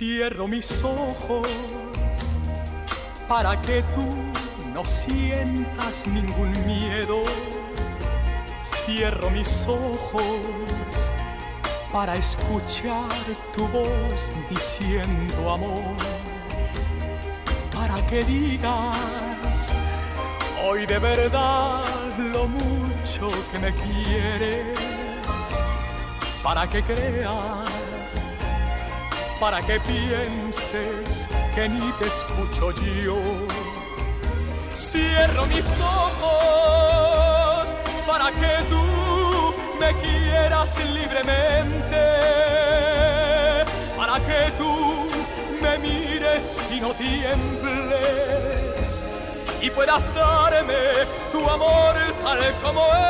Cierro mis ojos para que tú no sientas ningún miedo. Cierro mis ojos para escuchar tu voz diciendo amor. Para que digas hoy de verdad lo mucho que me quieres. Para que creas para que pienses que ni te escucho yo. Cierro mis ojos para que tú me quieras libremente, para que tú me mires y no tiembles y puedas darme tu amor tal como es.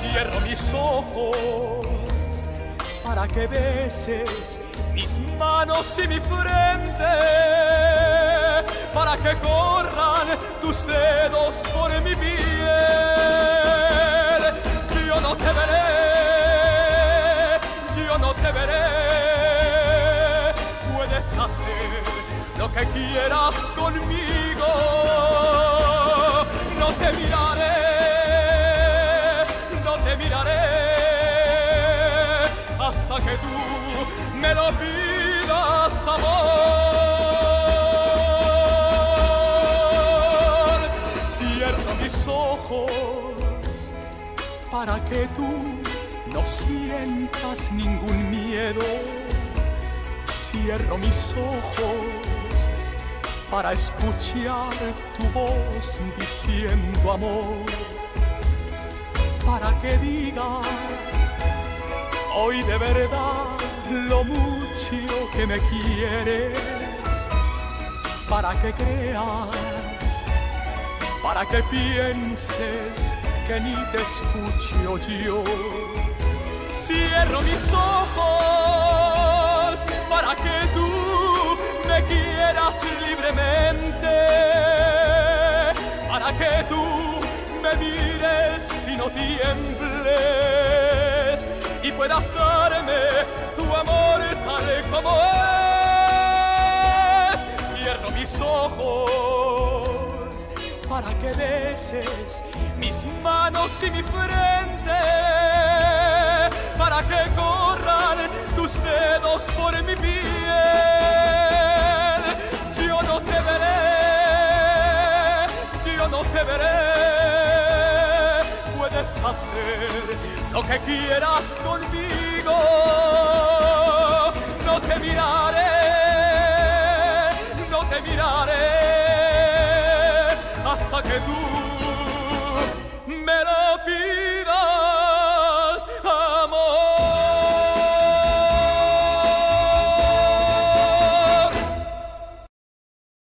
Cierro mis ojos para que beses mis manos y mi frente, para que corran tus dedos por mi piel. Yo no te veré, yo no te veré, puedes hacer lo que quieras conmigo, hasta que tú me lo pidas, amor. Cierro mis ojos para que tú no sientas ningún miedo. Cierro mis ojos para escuchar tu voz diciendo amor, para que digas hoy de verdad lo mucho que me quieres, para que creas, para que pienses que ni te escucho yo. Cierro mis ojos para que tú me quieras libremente, para que tú me mires y no tiembles puedas darme tu amor tal como es. Cierro mis ojos para que beses mis manos y mi frente, para que corran tus dedos por mi piel. puedes hacer lo que quieras conmigo. No te miraré, no te miraré hasta que tú me lo pidas.